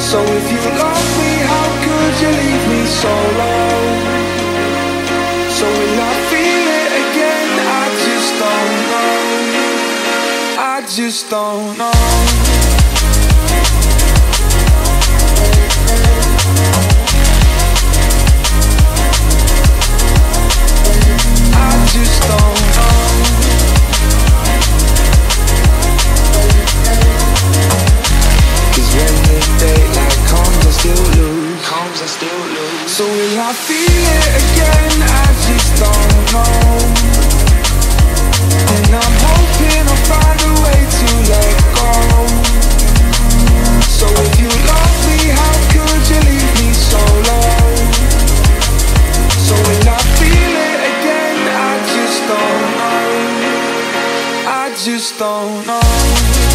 So if you love me, how could you leave me so low? So will I feel it again? I just don't know. I just don't know. I just don't know. I feel it again? I just don't know. And I'm hoping I'll find a way to let go. So if you me, how could you leave me so? So will I feel it again? I just don't know. I just don't know.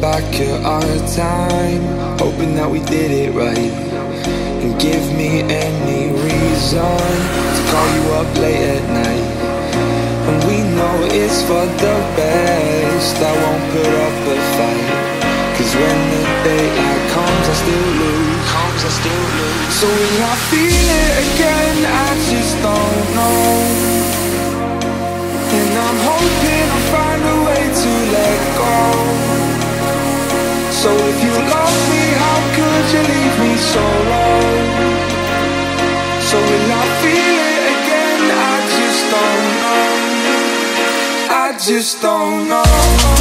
Back at our time, hoping that we did it right. And give me any reason to call you up late at night. And we know it's for the best, I won't put up a fight. Cause when the daylight comes, I still lose. Comes, I still lose. So when I feel it again? I just don't know. Just don't know.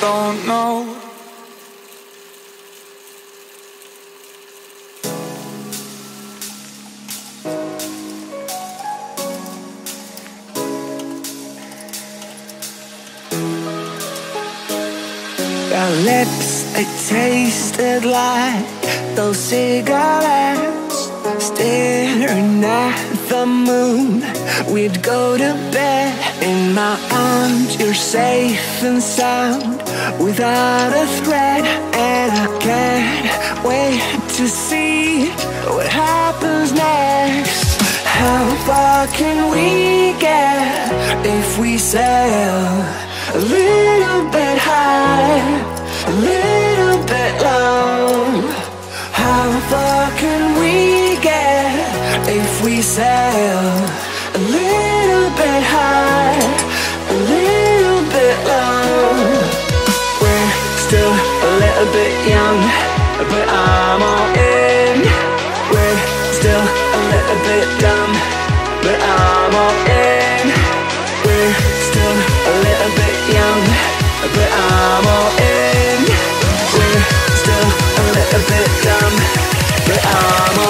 Don't know. Your lips, they tasted like those cigarettes. Staring at the moon, we'd go to bed. In my arms, you're safe and sound without a threat. And I can't wait to see what happens next. How far can we get if we sail a little bit high, a little bit low? How far can we get if we sail a bit young, but I'm all in. We're still a little bit dumb, but I'm all in. We're still a little bit young, but I'm all in. We're still a little bit dumb, but I'm all in.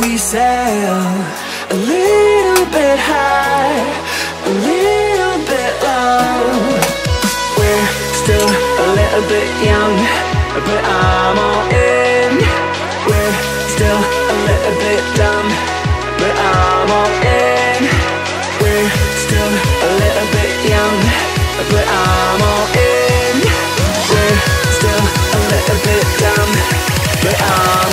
we sail a little bit high, a little bit low? We're still a little bit young, but I'm all in. We're still a little bit dumb, but I'm all in. We're still a little bit young, but I'm all in. We're still a little bit dumb, but I'm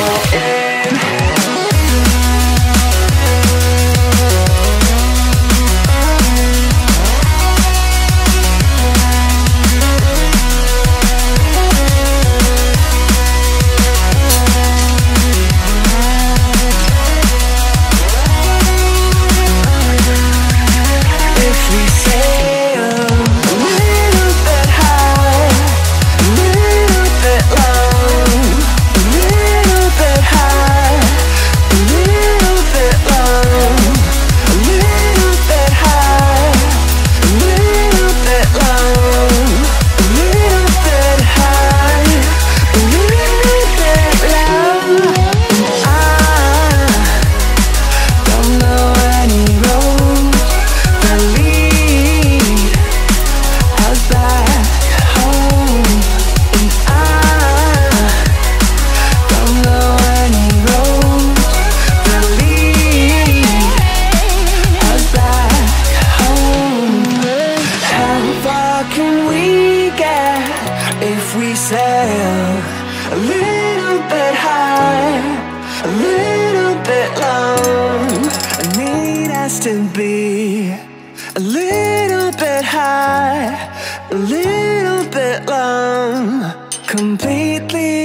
completely